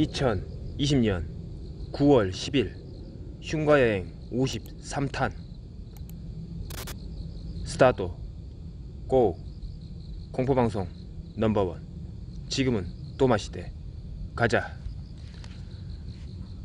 2020년 9월 10일 흉가여행 53탄. 스타트 고 공포방송 넘버원. 지금은 또 마시대. 가자.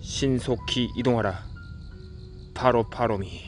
신속히 이동하라. 파로 파로미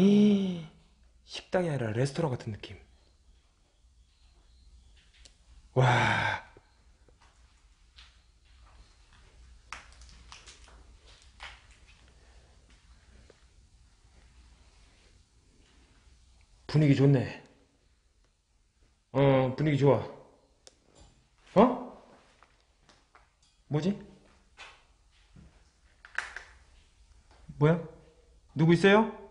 이 식당이 아니라 레스토랑 같은 느낌. 와. 분위기 좋네. 어, 분위기 좋아. 어? 뭐지? 뭐야? 누구 있어요?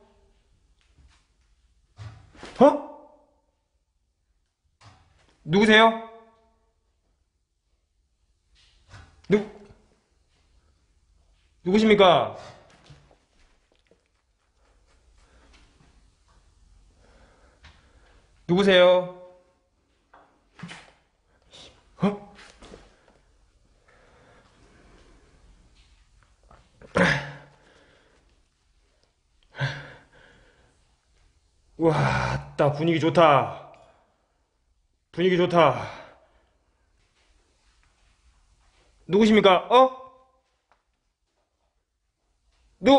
어? 누구세요? 누 누구십니까? 누구세요? 어? 와, 따 분위기 좋다. 분위기 좋다. 누구십니까? 어? 누?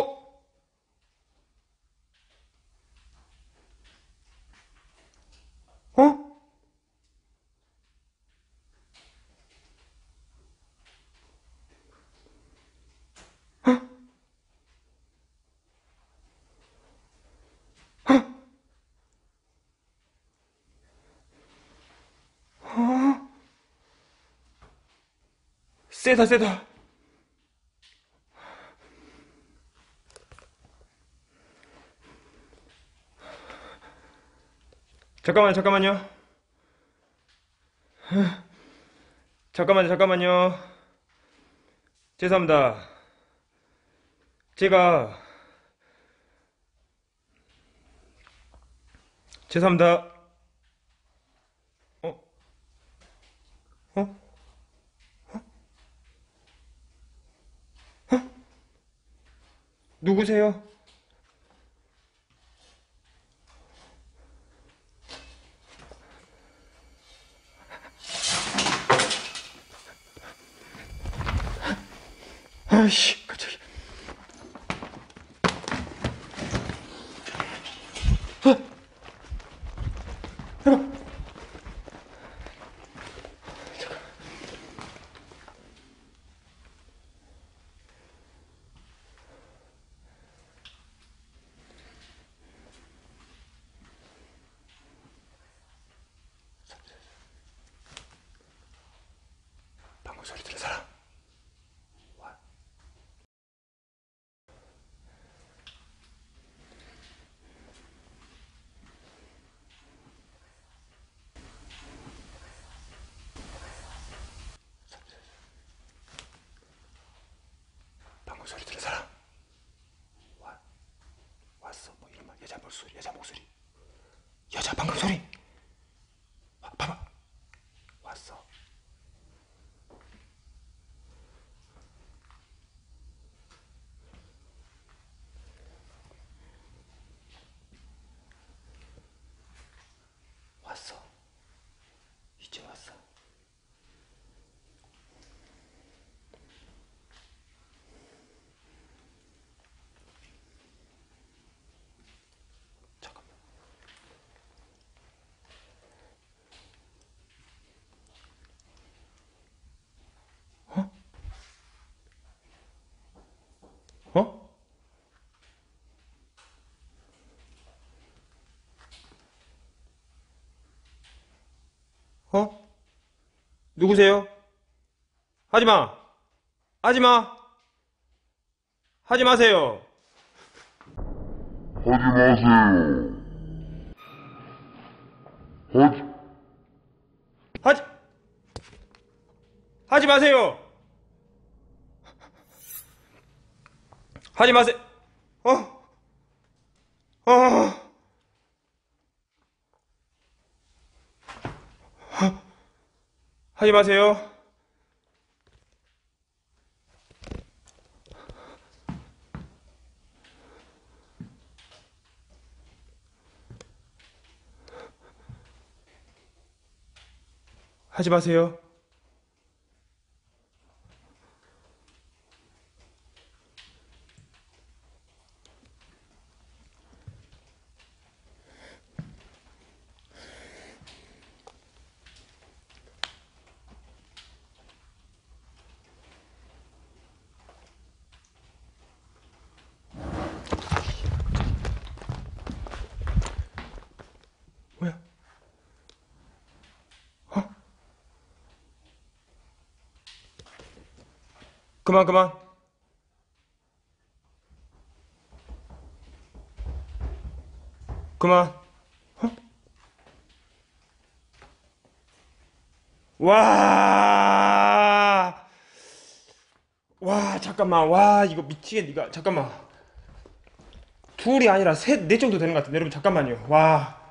어? 세다 세다. 잠깐만요 잠깐만요. 잠깐만요 잠깐만요. 죄송합니다. 제가 죄송합니다. 어? 어? 누구세요? 아이씨, 깜짝이야. 어? 해봐. 방금 소리 들은 사람? 누구세요? 하지 마! 하지 마! 하지 마세요! 하지 마세요. 하지, 하지, 하지 마세요! 하지 마세요! 어? 어? 하지 마세요. 하지 마세요. 뭐야? 그만 그만. 그만. 어? 와. 와, 잠깐만. 와, 이거 미치겠네. 이거 잠깐만. 둘이 아니라 셋, 넷 정도 되는 것 같은데. 여러분 잠깐만요. 와.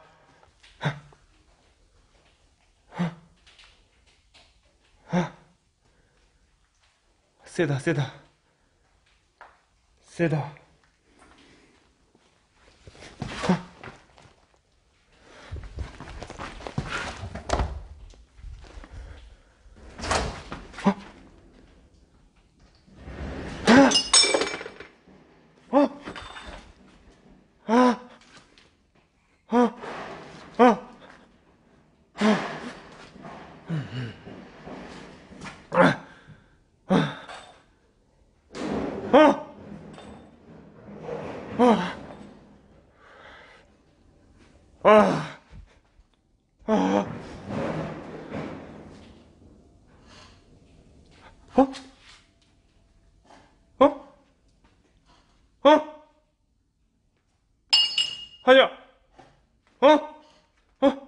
세다, 세다. 세다. 어? 아. 아. 어? 어? 어? 하야. 어? 어?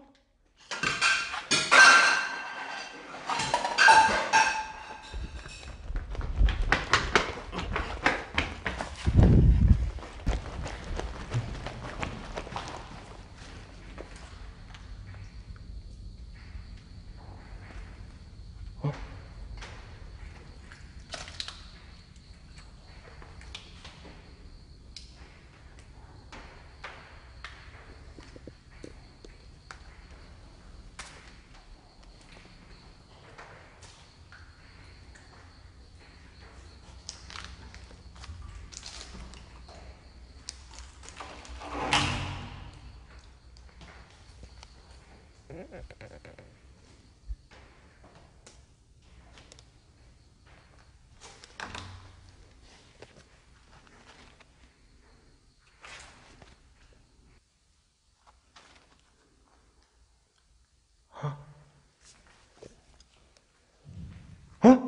어?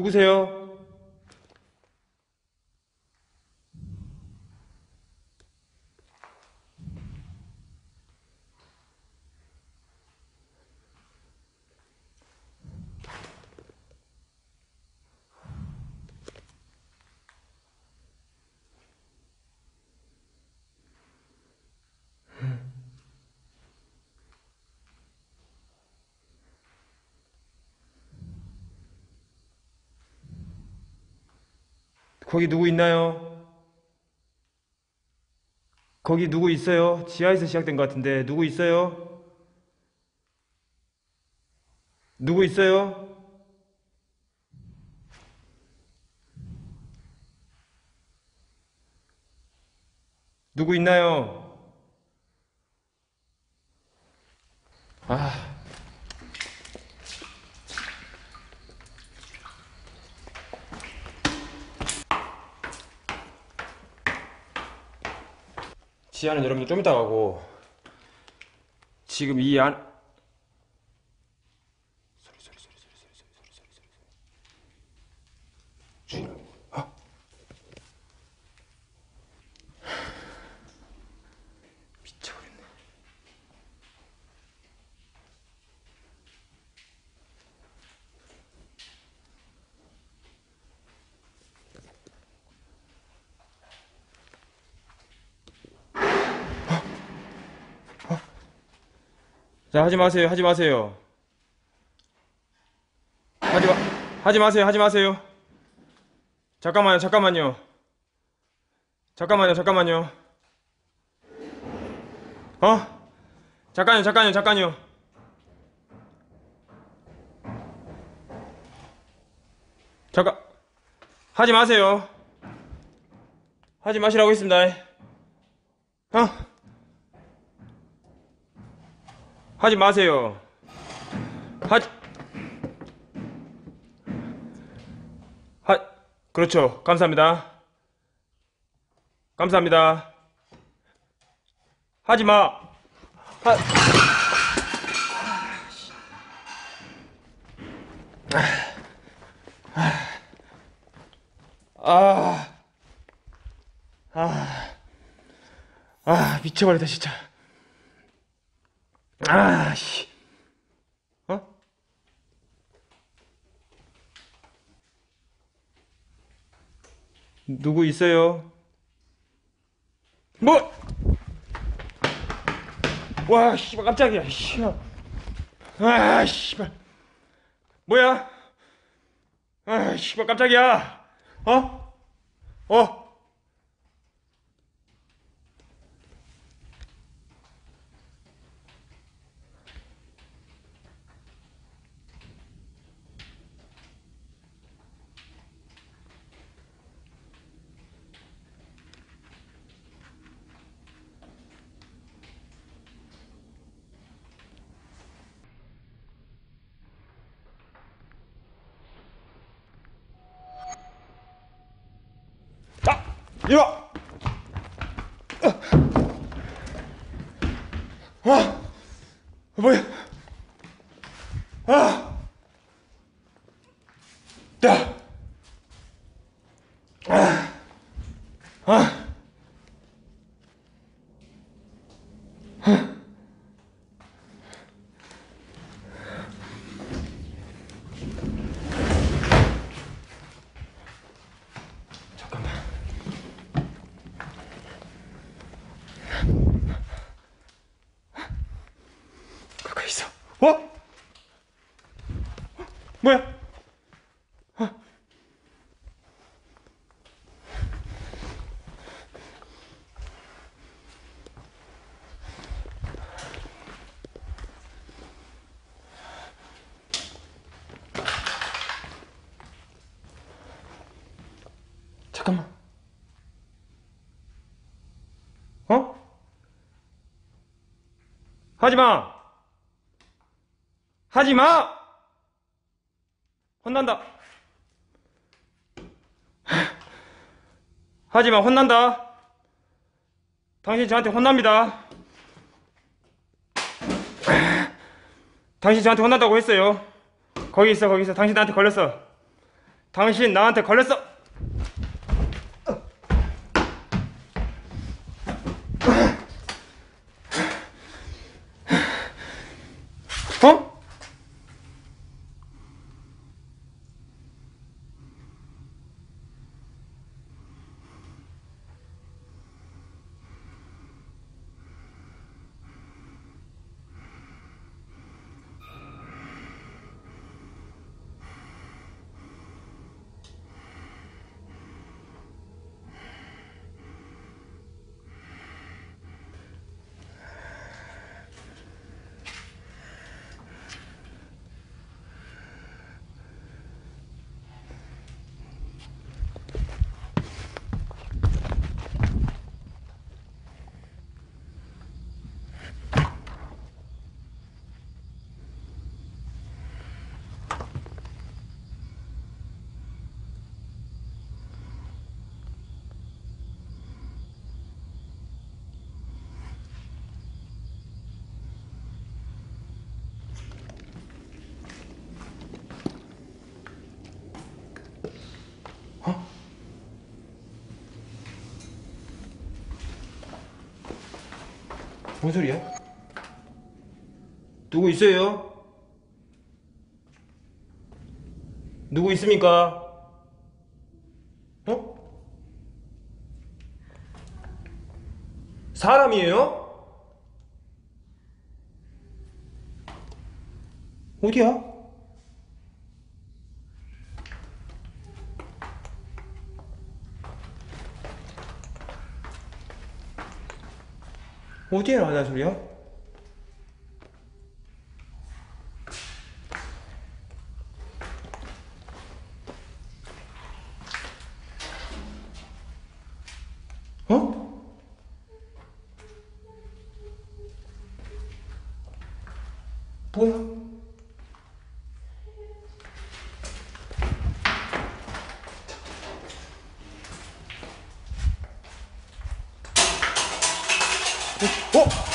누구세요? 거기 누구 있나요? 거기 누구 있어요? 지하에서 시작된 것 같은데 누구 있어요? 누구 있어요? 누구 있나요? 아. 지하는 여러분들 좀 이따 가고. 지금 이 안 주인하고. 어? 미쳐버렸네. 자, 하지 마세요, 하지 마세요. 하지 마, 하지 마세요, 하지 마세요. 잠깐만요, 잠깐만요. 잠깐만요, 잠깐만요. 어? 잠깐요, 잠깐요, 잠깐요. 잠깐, 하지 마세요. 하지 마시라고 했습니다. 어? 하지 마세요. 하지, 하, 그렇죠. 감사합니다. 감사합니다. 하지 마. 하, 아, 아, 아, 미쳐버렸다, 진짜. 아, 씨. 어? 누구 있어요? 뭐? 와, 씨발, 깜짝이야, 씨발. 아, 씨발. 뭐야? 아, 씨발, 깜짝이야. 어? 어? 아! 이리 와! 아! 아! 뭐야? 아! 야! 아! 아! 잠깐만. 가까이 있어. 어? 어? 뭐야? 어? 잠깐만. 어? 하지 마! 하지 마! 혼난다. 하지 마, 혼난다. 당신 저한테 혼납니다. 당신 저한테 혼난다고 했어요. 거기 있어, 거기 있어. 당신 나한테 걸렸어. 당신 나한테 걸렸어! 뭔 소리야? 누구 있어요? 누구 있습니까? 어? 사람이에요? 어디야? 어디에 나는 소리야? 어? 뭐야? 어? 어?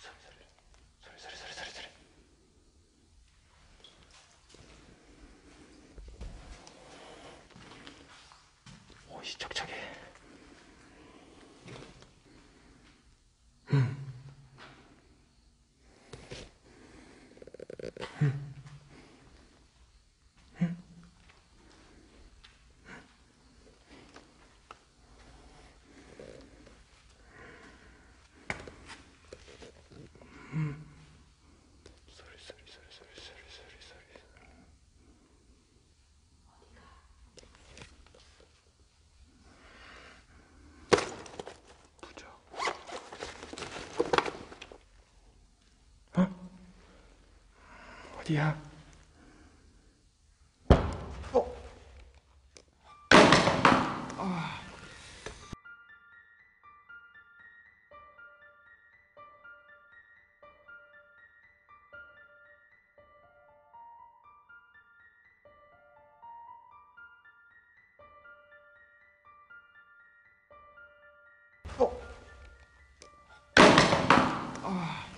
소리 소리 소리 소리 소리 척척해 소리 소리 소리 소리 소리 소리 소리 부자 어? 어디야? 어? 어? 응.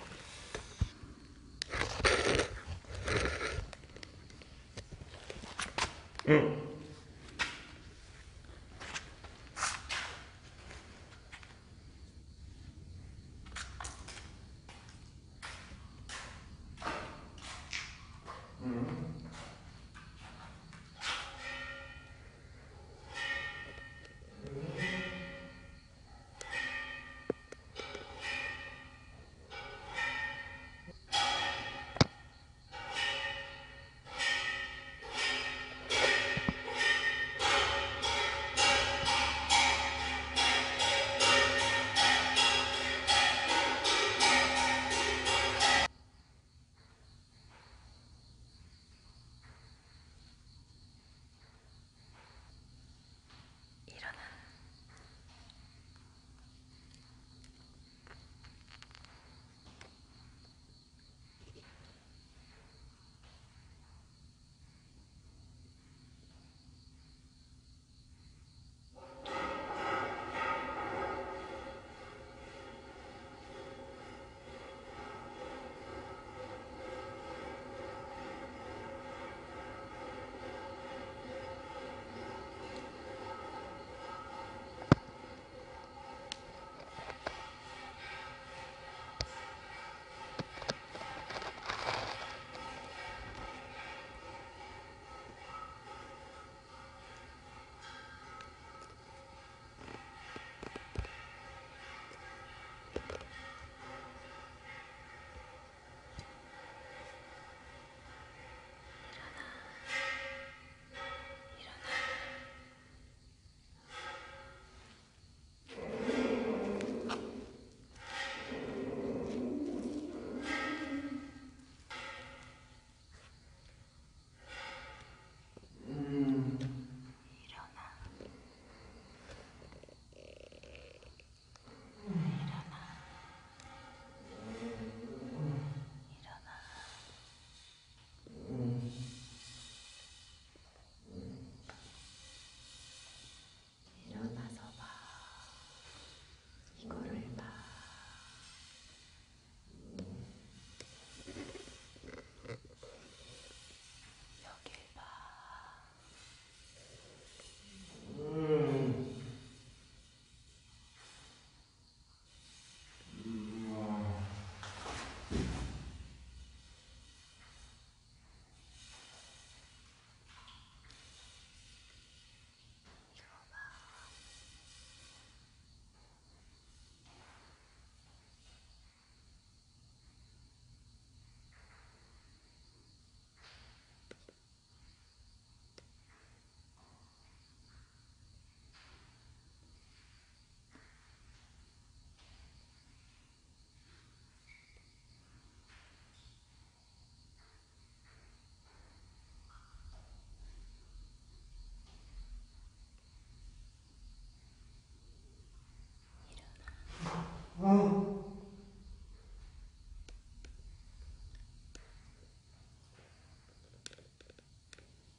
이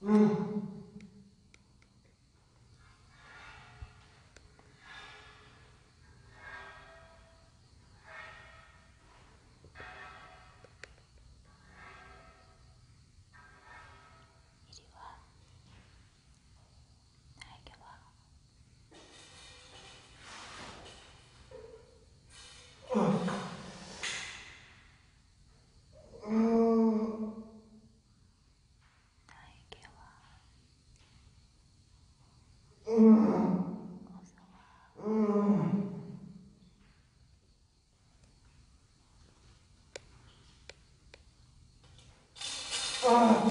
리 구독!